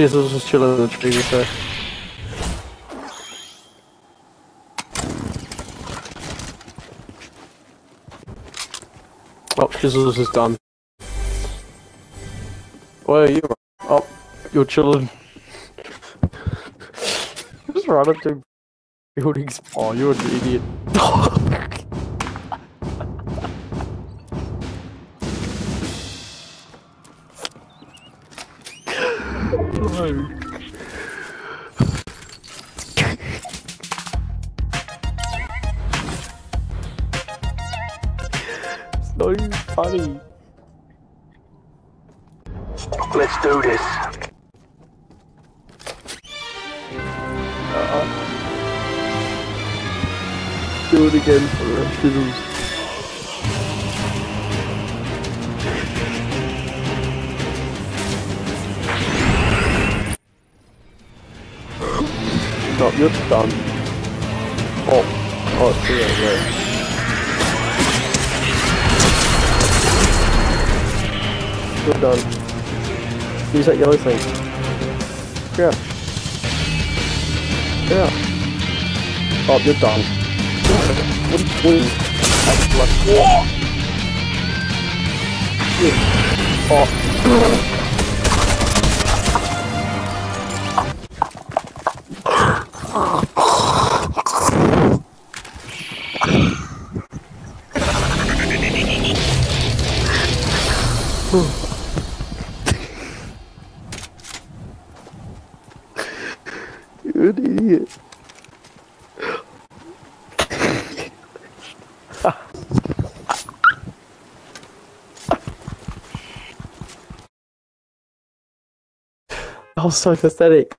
Shizzles was chilling in the tree just there. Oh, Shizzles is done. Where are you? Oh, you're chilling. Just run up to buildings. Oh, you're an idiot. even funny. Let's do this. Uh-huh. Do it again for the Shizzles. No, you're done. Oh, oh, it's yeah. You're done. Use that yellow thing. Yeah. Yeah. Oh, you're done. What you doing? That's! Yeah. Oh. You're an idiot. Was so pathetic.